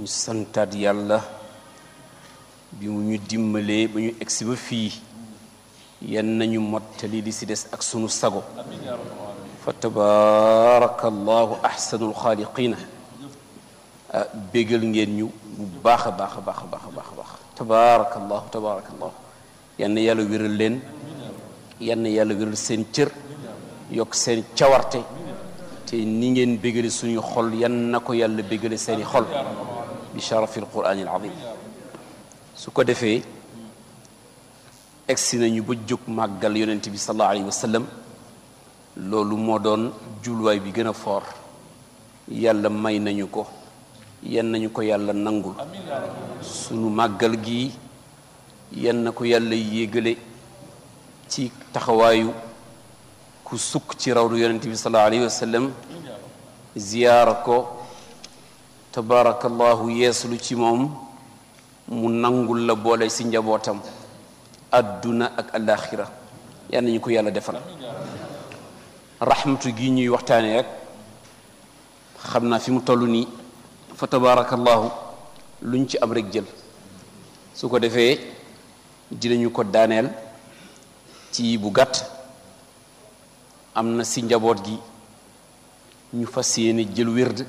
ñu santaat yàlla bi mu ñu dimbalee ba ñu egsi ba fii yan nañu mottali li si des ak sunu sago fa tabaarakallahu ahsanul xaaliqina ah bégal ngeen ñu bu baax a baax a baax a baax a baax a baax tabaarakallahu tabaarakallahu yan na yàlla wéral leen yan yàlla wéral seen cër yokk seen cawarte te ni ngeen bégale suñu xol yan na ko yàlla bégale seeni xol bi sharafi alqurani alazim su ko defee egsi nañu ba jóg màggal yonent bi sallallahu alayhi wa sallam loolu moo doon julwaay bi gën a foor yàlla may nañu ko yan nañu ko yàlla nangul sunu màggal gi yan na ko yàlla yéegale ci taxawaayu ku sukk ci rawdu yonent bi sallallahu alayhi wa sallam ziyaara ko tabaarakallahu yeeslu ci moom mu nangul la boole si njabootam àdduna ak alaxira. Yal nañu ko yàlla defal. Raxmatu gi ñuy waxtaane rek xam naa fi mu toll nii fa tabaarakallahu luñ ci am rek jël. Su ko defee dinañu ko daaneel ci bu gàtt. Am na si njaboot gi ñu fas yéene jël wérd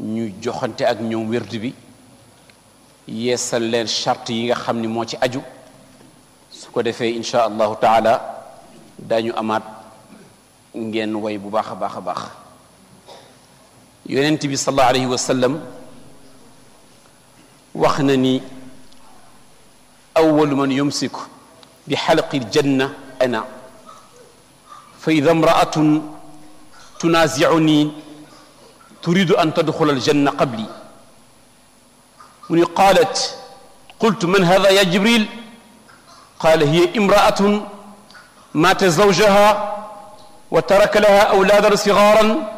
ñu joxante ak ñoom wérd bi yeesal leen charte yi nga xam ni moo ci aju su ko defee insha allahu taala daañu amaat ngeen way bu baax a baax a baax yonent bi sallallahu alayhi wa sallam wax na ni awalu man yumsiku bi xalqi ljanna ana fa ida imraatun tunaziuni تريد أن تدخل الجنة قبلي. وني قالت قلت من هذا يا جبريل؟ قال هي امرأة مات زوجها وترك لها أولادا صغارا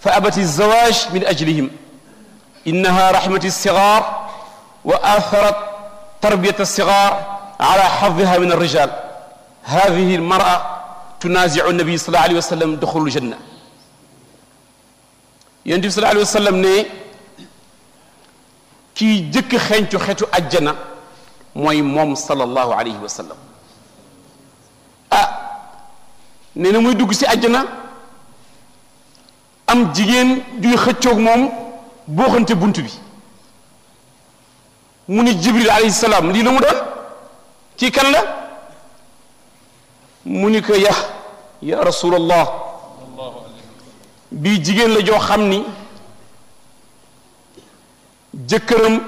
فأبت الزواج من أجلهم. إنها رحمة الصغار وآثرت تربية الصغار على حظها من الرجال. هذه المرأة تنازع النبي صلى الله عليه وسلم دخول الجنة. Yonent bi sallallahu alayhi wa sallam ne kii jëkk xencu xetu ajjana mooy moom sallallahu alayhi wa sallam ah nee na muy dugg ci ajjana am jigéen juy xëccoog moom booxante bunt bi mu ni jibril alayhi salaam lii la mu doon kii kan la mu ni ko ya ya rasulallah bii jigéen la joo xam ni jëkkëram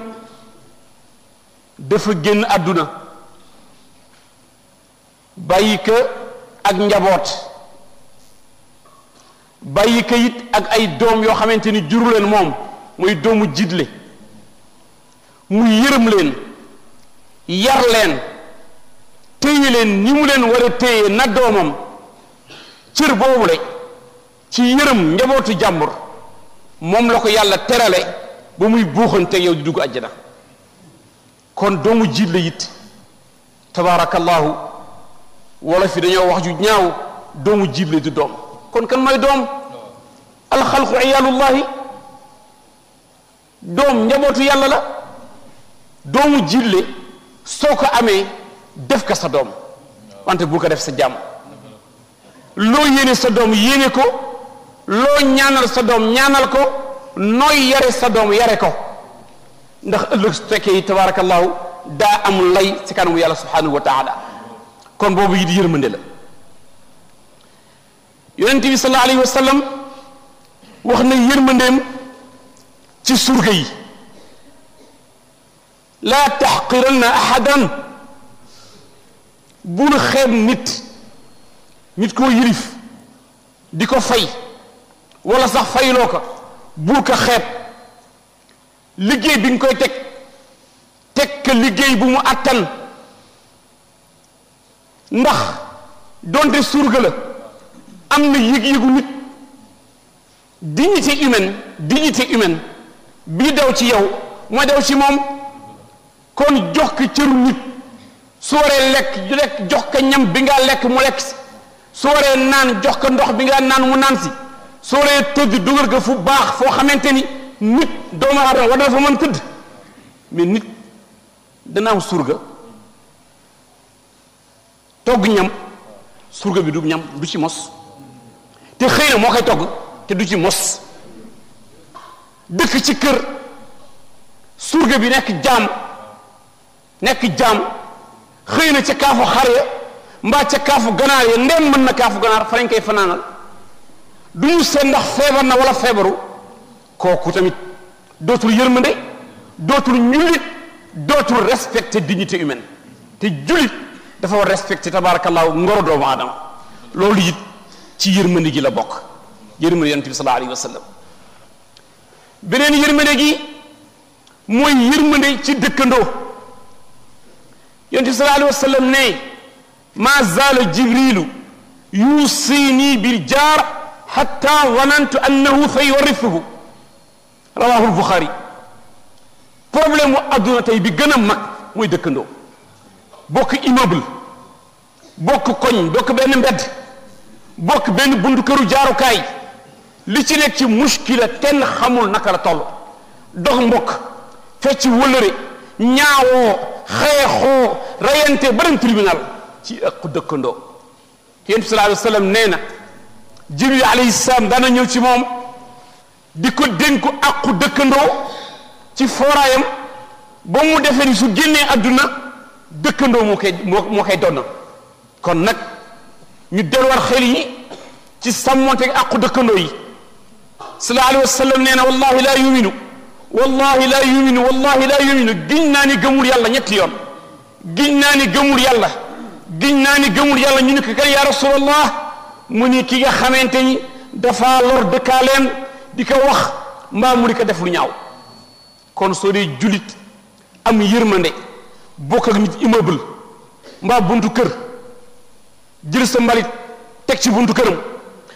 dafa génn àdduna bàyyi ak njaboot bàyyi ko it ak ay doom yoo xamante ni juru leen moom mooy doomu jiitle mu yërëm leen yar leen téye leen ni mu leen war a téye na doomam cër boobule ci yërëm njabootu jàmbur moom la ko yàlla terale ba muy buuxante yow di dugg àjjana. Kon doomu jiit la it. Tabaarakallahu wala fi dañoo wax ju ñaaw doomu jiit la du doom. Kon kan mooy doom? Alxalqu iyaalullahi doom njabootu yàlla la. Doomu jiitle soo ko amee def ka sa doom. Wante bu ko def sa jàmm loo yéene sa doom yéene ko loo ñaanal sa doom ñaanal ko nooy yare sa doom yare ko ndax ëllëg su fekkee yi tabaarakallahu daa amul lay ci kanamu yàlla subhanahu wa taala kon boobu it yërmande la yonent bi sallallahu alayhi wa sallam wax na yërmandeem ci surga yi laa taxqiranna ahadan bul xeeb nit nit koo yërif di ko fay wala sax fayloo ko bul ko xeeb. Liggéey bi nga koy teg teg ka liggéey bu mu àttan ndax donte surga la am na yëg-yëgu nit. Dignité humaine dignité humaine bii daw ci yow mooy daw ci moom. Kon jox ko cëru nit. Su waree lekk lekk jox ko ñam bi nga lekk mu lekk si. Su waree naan jox ko ndox bi nga naan mu naan si. Su waree tëdd dugal ko fu baax foo xamante ni nit doomu aadama war na fa mën tëdd. mais nit dana am surga. togg ñam surga bi du ñam du ci mos. te xëy na moo koy togg te du ci mos. dëkk ci kër surga bi nekk jaam nekk jaam. xëy na ca kaafu xar ya mbaa ca kaafu ganaar ya ndem mën na kaafu ganaar fa lañ koy fanaanal. Du ñu seet ndax feebar na wala feebaru kooku tamit dootul yërmande dootul ñullit dootul respecter dignité humaine. Te jullit dafa war respecter tabaarakallaahu ngoro doomu aadama. Loolu it ci yërmande gi la bokk. Yërmande yonent bi sallallahu alayhi wa sallam. Gi mooy yërmande ci dëkkandoo. Yonent bi sallallahu alayhi wa sallam ne maa zaala jibrilu yuusini bil jaar حتى ظننت أنه سيورثه. رواه البخاري. Problem أدنى تي بجنا ما ويدكنو بوك إمبل بوك كون بوك بين بيت بوك بين بندكرو جارو كاي لتشي نكتي مشكلة تن خمول نكرا تولو دوغ موك فتي ولري نياو خيخو ريانتي برن تريبينال تي أقود دكندو ينبس الله عليه وسلم نينا jibril alayhi salaam daana ñëw ci moom di ko dénku aqu dëkkandoo ci fooraayam ba mu defee ni su génnee àdduna dëkkandoo moo koy moo koy donn kon nag ñu delluwaat xel yi ci sàmmonte aqu dëkkandoo yi sallallahu alayhi wa sallam nee na wallahi laa yuminu wallahi laa yuminu wallahi laa yuminu giñ naa ni gëmul yàlla ñetti yoon giñ naa ni gëmul yàlla giñ naa ni gëmul yàlla ñu ne ko kan yaa rasulallah mu ni ki nga xamante ni dafa lor dëkkaaleem di ko wax mbaa mu di ko def lu ñaaw. kon soo dee julit am yërmande bokk ak nit immeuble mbaa buntu kër jël sa mbalit teg ci buntu këram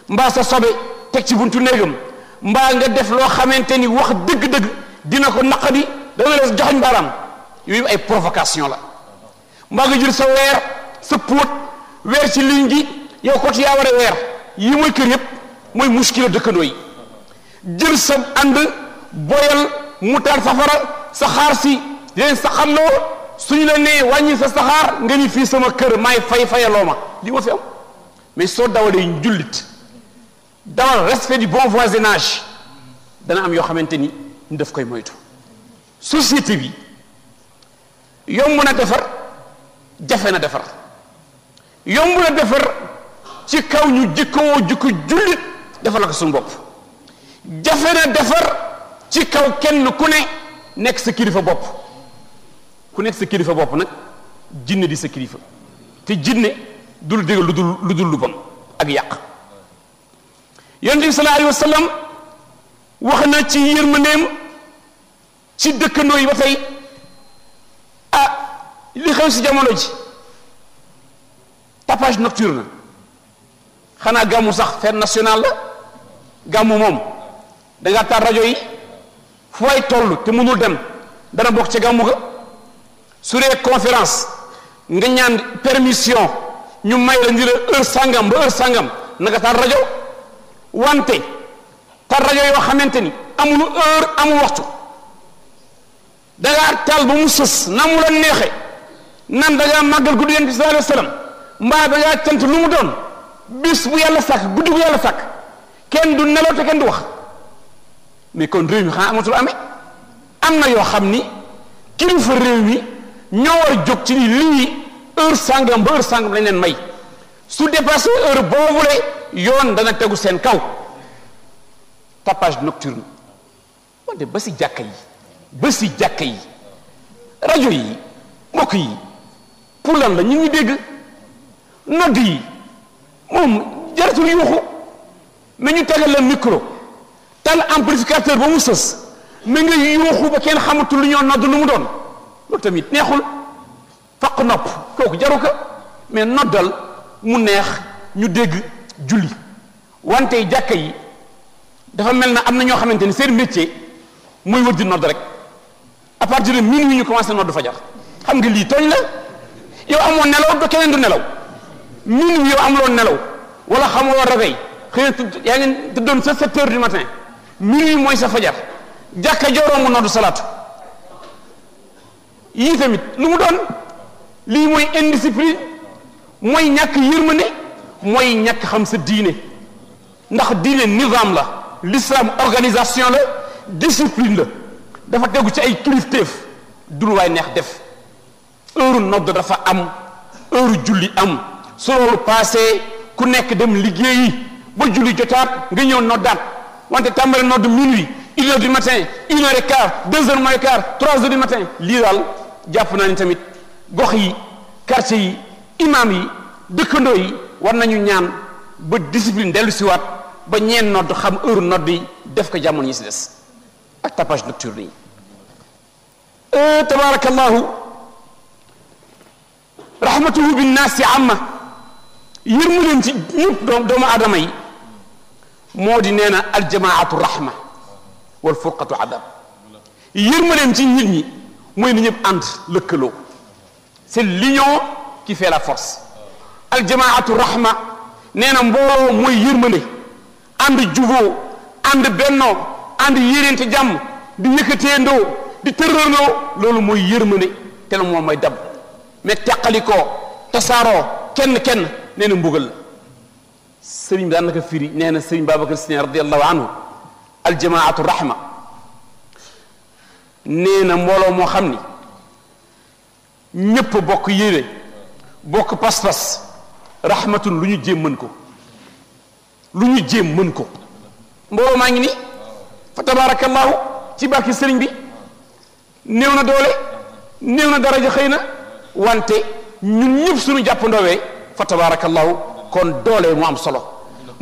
mbaa sa sobe teg ci buntu néegam mbaa nga def loo xamante ni wax dëgg-dëgg dina ko naqadi dana la joxoñ baaraam. yooyu ay provocation la. mbaa nga jël sa weer sa póot weer ci ligne gi yow kot yaa war a weer. yi mooy kër yëpp mooy muskila dëkkandoo yi. jël sa ànd boyal mu taal safara saxaar si leen saxarloo suñu la nee wàññi sa saxaar nga ni fii sama kër maay fay fayaloo ma. li ma fi am. mais soo dawalee njullit dawal respect du bon voisinage dana am yoo xamante ni def koy moytu. société bi yomb na defar jafe na defar. yomb na defar ci kaw ñu jikkowoo jikko jullit defal ko suñu bopp jafe na defar ci kaw kenn ku ne nekk sa kilifa bopp ku nekk sa kilifa bopp nag jinne di sa kilifa te jinne dul dégg lu dul lu dul lu bon ak yàq yonent bi sallallahu alayhi wa sallam wax na ci yërmandeem ci dëkkandoo yi ba tey ah li xew si jamono ji tapage nocturne xanaa gàmmu sax fête nationale la. Gàmmu moom da ngaa taal rajo yi. Fu waay toll te mënul dem dana bokk ca gàmmu ga. Su dee conférence nga ñaan permission ñu may la ni la heure sangam ba heure sangam na nga taal rajo. Wante taal rajo yoo xamante ni amul heure amul waxtu. Da ngaa taal ba mu sës na mu la neexe. Nan da ngaa màggal guddi yonent bi sallallahu alayhi wa sallam. Mbaa da ngaa cant lu mu doon. Bis bu yàlla sàkk guddi bu yàlla sàkk. Kenn du nelaw te kenn du wax. Mais kon réew mi xanaa amatul amee. Am war ci ni lii heure sangam ba heure sangam lañ leen may. Su dépassé heure boobule yoon dana tegu seen kaw. Tapage nocturne. Wante ba si jàkka yi ba si yi rajo pour lan la ñu ngi dégg. Nodd yi moom jaratul yuuxu mais ñu tegal la micro tal amplificateur ba mu sës mais nga yuuxu ba kenn xamatul lu ñoo nodd lu mu doon loolu tamit neexul faq nopp kooku jaru ko mais noddal mu neex ñu dégg julli wante jàkka yi dafa mel na am na ñoo xamante ni seen métier muy wër di nodd rek à partir de minuit ñu commencé nodd fajar xam nga lii tooñ la yow amoon nelaw do keneen du nelaw minuit yow amuloon nelaw wala xamoo ragay xëy na yaa ngi tëddoon sa sept heures du matin minuit mooy sa fajar jàkka jooroo mu noddu salaatu yii tamit lu mu doon lii mooy indiscipline mooy ñàkk yërmande mooy ñàkk xam sa diine ndax diine nizam la l'islam organisation la discipline la dafa tegu ci ay kilifteef dul waay neex def heure nodd dafa am heure julli am su loolu paasee ku nekk dem liggéeyi ba julli jotaat nga ñëw noddaat. Wante tàmbale nodd minuit une heure du matin une heure du matin. Lii daal jàpp naa ni tamit gox yi quartier yi imam yi dëkkandoo yi war nañu ñaan ba discipline dellusiwaat ba ñeen nodd xam heure nodd yi def ko jamono yi si des ak tapage nocturne yi. Tabarakallahu rahmatuhu binnaasi amma. Di nee na aljamaatu rahma wal furqatu adab yërmu leen ci nit ñi mooy ni ñëpp ànd lëkkaloo c'est l'union qui fait la force aljamaatu rahma nee na mbooloo mooy yërmande ànd juboo ànd bennoo ànd yéeneente jàmm di yëkkateendoo di tërërloo loolu mooy yërmande te la moom mooy dab mais teqalikoo tasaaroo kenn kenn نين بقول سريم ده أنك فيري نين سريم بابك السنين رضي الله عنه. الجماعة الرحمة. نين مولو محمدي نيب بوك يري بوك باس باس رحمة لنيو جيم منكو. لنيو جيم منكو. مولو مانيني فتبارك الله. تباكي سرين بي. نيونا دولي. نيونا درجة خينا. وانتي. نيب سنو جابون دوي فتبارك الله كون دولي مو ام صلو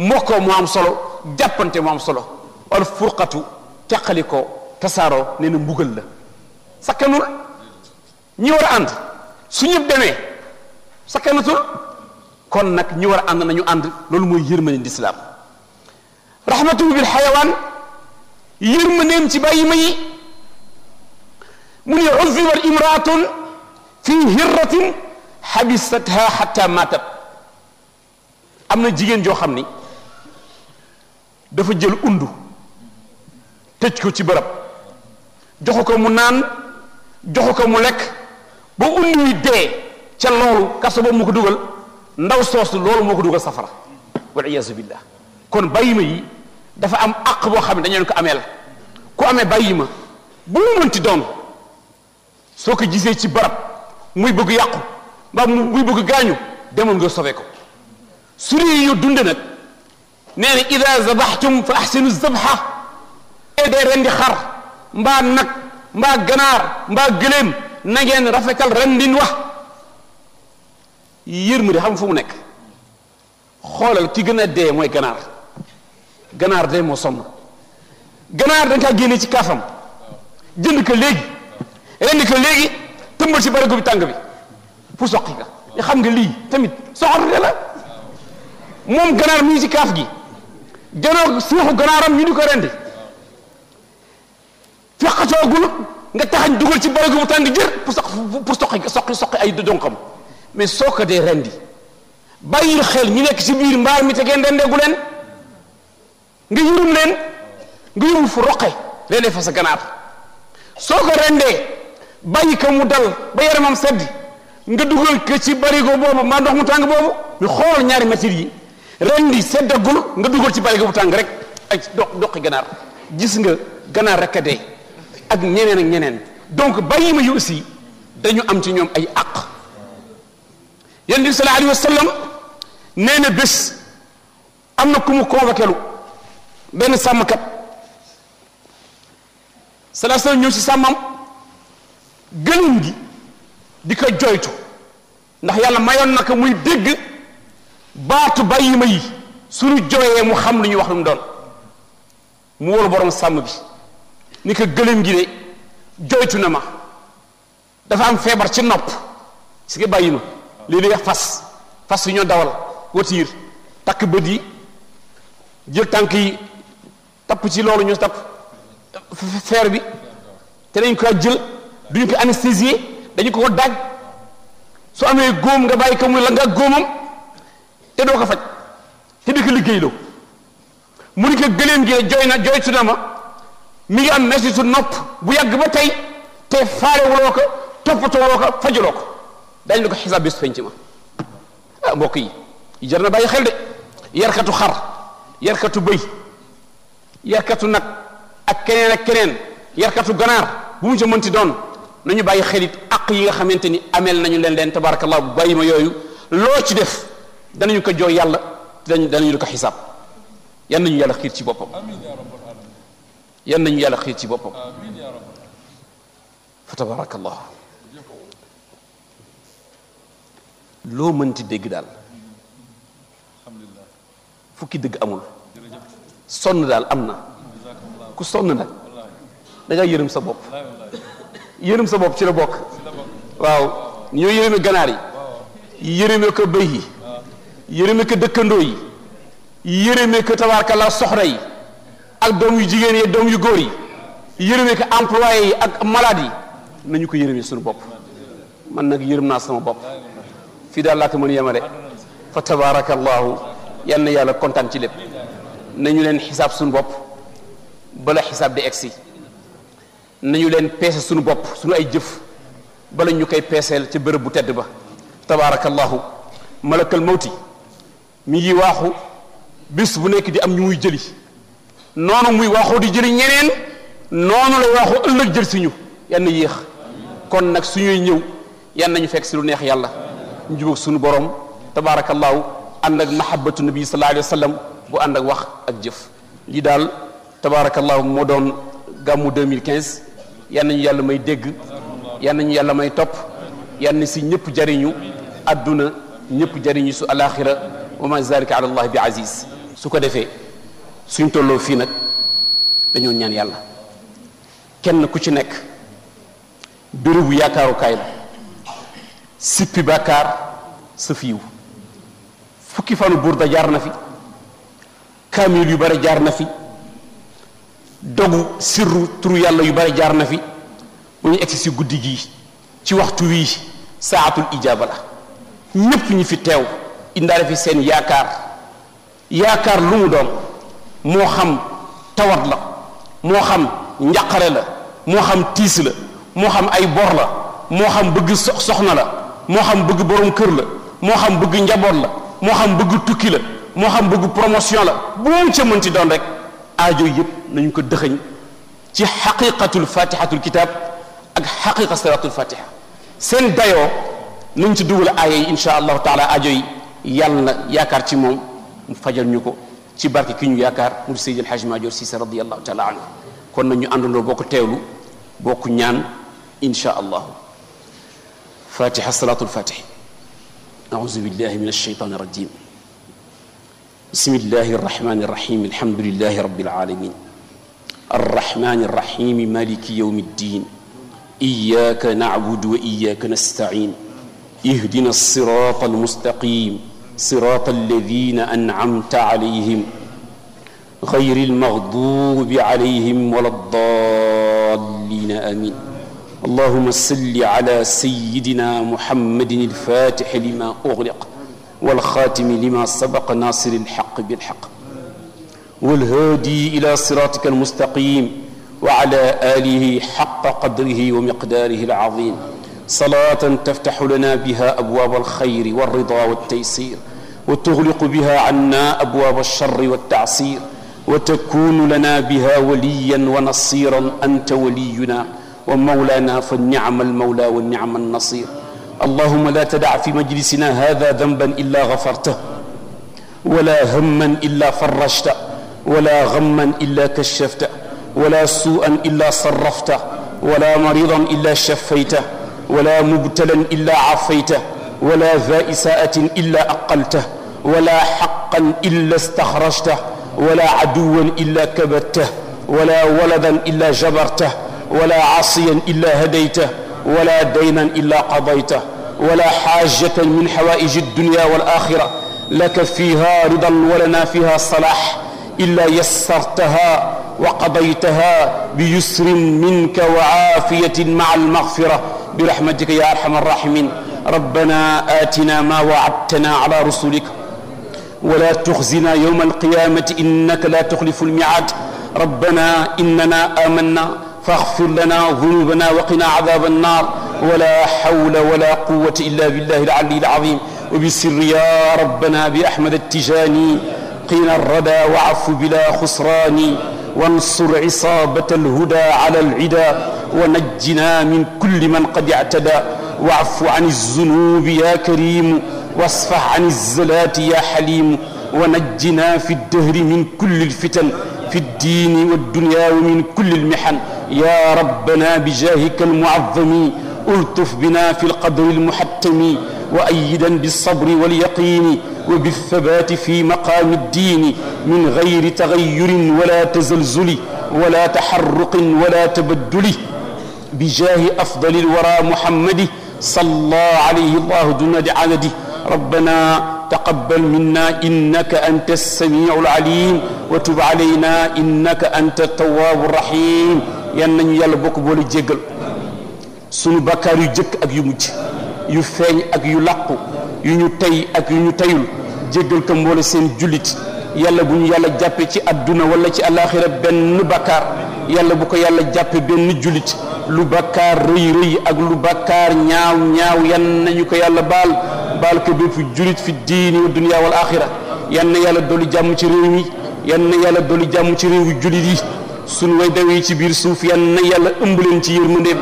موكو مو ام صلو جابنتي مو ام صلو والفرقه تقلكو تسارو نين مبوغل لا سكنو لا ني ورا اند سونيب ديمي سكنو تول كون نك ني ورا اند نانيو اند لول موي يرمني الاسلام رحمته بالحيوان يرمنين سي باي مي من يعذب امراه في هره xabisatha xatta matat am na jigéen joo xam ni dafa jël undu tëj ko ci bërëb joxu ko mu naan joxu ko mu lekk ba undu wi dee ca loolu kaso boobu mu ko dugal ndaw soosu loolu moo ko dugal safara. Wal iyaazu billah. Kon bàyyi ma yi dafa am àq boo xam ne dañu leen ko ameel. Ku amee bàyyi ma bu mu mënti soo ko gisee ci barab muy bëgg yàqu mbaa muy bëgg gaañu demoon nga sobe ko. Su dee yu dunde nag nee na ida zabaxtum fa axsinu zabxa. Dee rendi xar mbaa nag mbaa ganaar mbaa gëléem na ngeen rafetal rendin wax yërmande xam fu mu nekk. Xoolal ki gën a dee mooy ganaar. Ganaar dee moo sonn. Ganaar da nga kaa génne ci kaafam. Jënd ko léegi. Rendi ko léegi tëmbal ci barigo bi tàng bi. Pour soqi ka ya xam nga lii tamit soxorte la moom ganaar mi ngi ci kaaf gi janoo suuxu ganaaram ñu di ko rendi feqatoogul nga taxañ dugal ci barigo bu tàng jër pour soq pour soqi soqi soqi ay donkam mais soo ko dee rendi bàyyil xel ñu nekk ci biir mbaar mi te ngeen rendeegu leen nga yërëm leen nga yërëm fu roqe rendee fa sa ganaar soo ko rendee bàyyi ko mu dal ba yaramam sedd nga dugal ko ci barigo boobu maa ndox mu tàng boobu ñu xool ñaari matières yi. Rendi seddagul nga dugal ci barigo bu tàng rek ak doq doqi ganaar. Gis nga ganaar rek a dee ak ñeneen ak ñeneen. Donc bàyyi ma yu aussi dañu am ci ñoom ay àq. Yonent bi sallallahu alayhi na bés am na ku mu convoqué lu benn sàmmkat. Sallallahu alayhi wa si sàmmam gëlëm gi di ko joytu. ndax yàlla mayoon na muy dégg baatu bàyyi ma yi. suñu jooyee mu xam lu ñuy wax lu mu doon. mu wóolu borom sàmm bi. ni ko gëlëm gi de joytu na ma. dafa am feebar ci nopp. si nga bàyyi ma. léeg-léeg fas. fas yu ñoo dawal. watiir takk bët yi. jël tànk yi. tapp ci loolu ñu tapp feer bi. te dañ ko jël. duñu ko anesthésier. Dañu ko ko daaj su amee góom nga bàyyi ko muy la nga góomam te doo ko faj te di ko liggéeyloo. Mu ni ko gëléem gi jooy na jooytu na ma mi ngi am mettitu nopp bu yàgg ba tey te faale wuloo ko toppatoo ko fajuloo ko. Dañ la ko xisaab bés penc ma. Ah mbokk yi jar na bàyyi xel de. Yarkatu xar yarkatu bëy yarkatu nag ak keneen ak keneen yarkatu ganaar bu mu ca mënti doon nañu bàyyi xelit حق يي خامتيني امل نانيو لين لين تبارك الله بايما يوي لو تي ديف دا نانيو كو جو يالا دا نانيو كو حساب يان نانيو يالا خير تي بوبام امين يا رب العالمين يان فتبارك الله لو منتي ديغ دال فكي ديغ امول سون دال امنا كو سون نا da nga yërëm sa bopp. Yërëm sa bopp ci la bokk. Waaw ñoo yërëme ganaar yi. Yërëme ko bëy yi. Yërëme ko dëkkandoo yi. Yërëme ko tabaarkalla soxna yi. Ak doom yu jigéen yi doom yu góor yi. Yërëme ko employé yi ak malade yi. Nañu ko yërëme suñu bopp. Man nag yërëm naa sama bopp. Fii daal laa ko mën yemale. Fa tabaarakallahu yal na yàlla kontaan ci lépp. Nañu leen xisaab suñu bopp. Bala xisaab di egsi. Nañu leen peese suñu bopp suñu ay jëf. Bala ñu koy peeseel ca bërëb bu tedd ba tabaarakallahu malakal mawti mi ngi waaxu bis bu nekk di am ñu muy jëli noonu muy waaxoo di jëli ñeneen noonu lay waaxu ëllëg jël si ñu yan na yéex kon nag suñuy ñëw yan nañu fekk si lu neex yàlla njubóog suñu borom tabaarakallahu ànd ak mahabbatu nabi sallallahu alayhi wa sallam bu ànd ak wax ak jëf lii daal tabaarakallahu moo doon gàmmu 2015 yan nañu yàlla may dégg yan nañu yàlla may topp. Na si ñëpp jariñu àdduna ñëpp jariñu su alaxira wa ma zalika allah bi aziz su ko defee suñ tolloo fii nag dañoo ñaan yàlla. Kenn ku ci nekk bérébu yaakaarukaay la. Sippi bàkkaar sa fiiw. Fukki fanu burda jaar na fi. Kaamil yu bare jaar na fi. Dogu sirru turu yàlla yu bare jaar na fi. Bu ñu egsi si guddi gii ci waxtu wii saatul ijaaba la ñépp ñi fi teew indaale fi seen yaakaar yaakaar lu mu doon moo xam tawat la moo xam njaqare la moo xam tiis la moo xam ay bor la moo xam bëgg soxna la moo xam bëgg borom kër la moo xam bëgg njaboot la moo xam bëgg tukki la moo xam bëgg promotion la mu ca mënti doon rek aajo yëpp nañu ko dëxëñ ci xaqiqatul fatihatul kitab حقيقة سورة الفاتحة سين دايو نونت دول آية إن شاء الله تعالى أجي يال ياكار تيمو مفجر نيوكو تبارك كينو ياكار مرسيد الحاج ماجور سيسا رضي الله تعالى عنه كون نيو أندلو بوكو تيولو بوكو نيان إن شاء الله فاتحة صلاة الفاتح أعوذ بالله من الشيطان الرجيم بسم الله الرحمن الرحيم الحمد لله رب العالمين الرحمن الرحيم مالك يوم الدين إياك نعبد وإياك نستعين. اهدنا الصراط المستقيم. صراط الذين أنعمت عليهم. غير المغضوب عليهم ولا الضالين. آمين. اللهم صل على سيدنا محمد الفاتح لما أغلق والخاتم لما سبق ناصر الحق بالحق. والهادي إلى صراطك المستقيم. وعلى آله حق قدره ومقداره العظيم. صلاة تفتح لنا بها أبواب الخير والرضا والتيسير وتغلق بها عنا أبواب الشر والتعسير وتكون لنا بها وليا ونصيرا أنت ولينا ومولانا فالنعم المولى والنعم النصير. اللهم لا تدع في مجلسنا هذا ذنبا إلا غفرته ولا هما إلا فرجته ولا غما إلا كشفته ولا سوءا إلا صرفته ولا مريضا إلا شفيته ولا مبتلا إلا عافيته ولا ذا إساءة إلا أقلته ولا حقا إلا استخرجته ولا عدوا إلا كبته ولا ولدا إلا جبرته ولا عاصيا إلا هديته ولا دينا إلا قضيته ولا حاجة من حوائج الدنيا والآخرة. لك فيها رضا ولنا فيها صلاح إلا يسرتها وقضيتها بيسر منك وعافية مع المغفرة. برحمتك يا أرحم الراحمين. ربنا آتنا ما وعدتنا على رسلك. ولا تخزنا يوم القيامة إنك لا تخلف الميعاد. ربنا إننا آمنا فاغفر لنا ذنوبنا وقنا عذاب النار. ولا حول ولا قوة إلا بالله العلي العظيم. وبسر يا ربنا بأحمد التجاني. قنا الردى وعف بلا خسران. وانصر عصابة الهدى على العدا ونجنا من كل من قد اعتدى. واعف عن الذنوب يا كريم واصفح عن الزلات يا حليم. ونجنا في الدهر من كل الفتن في الدين والدنيا ومن كل المحن. يا ربنا بجاهك المعظم الطف بنا في القدر المحتم. وأيدا بالصبر واليقين وبالثبات في مقام الدين من غير تغير ولا تزلزل ولا تحرق ولا تبدل بجاه أفضل الورى محمد صلى عليه الله دون عدده ربنا تقبل منا إنك أنت السميع العليم وتب علينا إنك أنت التواب الرحيم. yan nañu yàlla bokk boole jéggal sunu bakkaar yu jëkk ak yu yu ñu tey ak yu ñu teyul. Jéggal ko mboole seen jullit. Yàlla bu ñu yàlla jàppe ci àdduna wala ci alaxira benn bakkaar yàlla bu ko yàlla jàppe benn jullit. Lu bakkaar rëy rëy ak lu bakkaar ñaaw ñaaw yan nañu ko yàlla baal. Baal ko bépp jullit fi diini wa dunya wal axira yan na yàlla dolli jàmm ci réew mi. Yan na yàlla dolli jàmm ci réew yu jullit yi. Sunu way daw yi ci biir suuf yan na yàlla ëmb leen ci yërmandeem.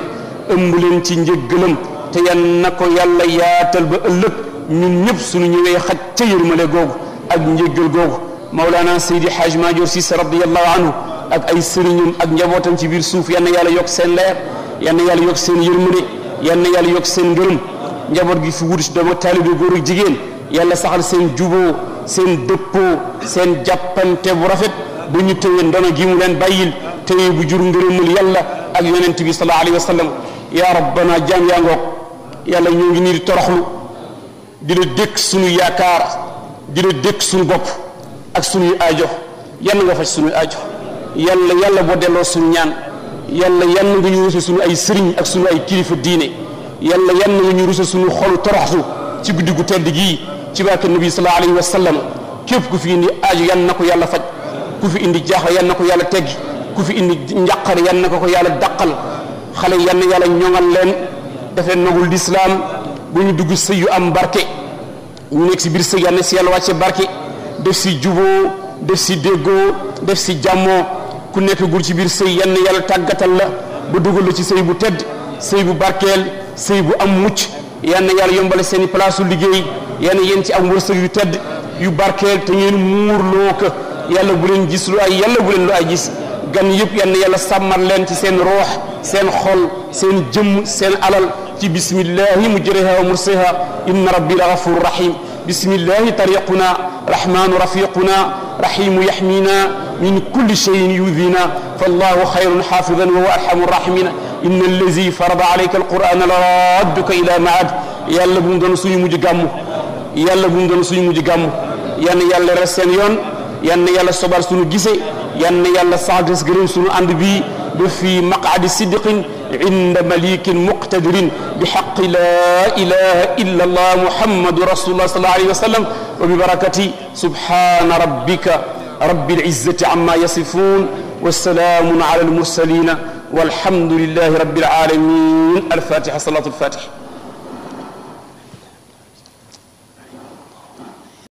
Ëmb leen ci njëggalam. Te yàlla yaatal ba ëllëg. Ñun ñëpp sunu ñëwee xaj ca yërmale googu ak njëggal googu Maulana Seydi Hadj Maajoor Cissé radiyallahu anhu ak ay sëriñam ak njabootam ci biir suuf yan na yàlla yokk seen leer yan na yàlla yokk seen yërmande yan na yàlla yokk seen ngërëm njaboot gi fi wut dama taalibe góor ak jigéen yàlla saxal seen juboo seen dëppoo seen jàppante bu rafet bu ñu tëwee ndono gi mu leen bàyyil tëwee bu jur ngërëmul yàlla ak yonent bi sallallahu alayhi wa sallam yaa rabbana jaam yaa ngoog yàlla ñoo ngi nii di toroxlu di la dékk suñu yaakaar di la dékk suñu bopp ak suñuy aajo. Yàlla nga faj suñuy aajo. Yàlla yàlla boo delloo suñu ñaan. Yàlla yàlla nga ñu ruse sunu ay sëriñ ak suñu ay kilifa diine. Yàlla yàlla nga ñu ruse suñu xolu toroxlu ci guddi gu tedd gii ci barke nabi sallallahu alayhi wa sallam. Képp ku fi indi aajo yàlla na ko yàlla faj. Ku fi indi jaaxle yan na ko yàlla teggi. Ku fi indi njàqare yal na ko ko yàlla dàqal. Xale yal na yàlla ñoŋal leen. Nagul lislaam bu ñu dugg sëy yu am barke ñu nekk si biir sëy yal na si yàlla wàcce barke def si juboo def si déggoo def si jàmmoo ku nekk gul ci biir sëy yenn yàlla tàggatal la ba dugal la ci sëy bu tedd sëy bu barkeel sëy bu am mucc na yàlla yombale seeni place su liggéey yenn yéen ci am wërsëg yu tedd yu barkeel te ngeen muurloo ko yàlla bu leen gis lu ay yàlla bu leen lu ay gis gan yëpp na yàlla sàmmal leen ci seen roox seen xol seen jëmm seen alal تي بسم الله مجريها ومرسيها. إن ربي لغفور رحيم. بسم الله طريقنا رحمن رفيقنا رحيم يحمينا من كل شيء يؤذينا. فالله خير حافظا وهو أرحم الراحمين. إن الذي فرض عليك القرآن لردك إلى معاد يا الله بندن سوي مجقام يا الله بندن سوي مجقام يا يا الله رسان يون صبر سنو جسي يا يا الله سنو أندبي بفي مقعد صدقين عند مليك مقتدر بحق لا إله إلا الله محمد رسول الله صلى الله عليه وسلم وببركة سبحان ربك رب العزة عما يصفون والسلام على المرسلين والحمد لله رب العالمين. الفاتحة صلاة الفاتحة.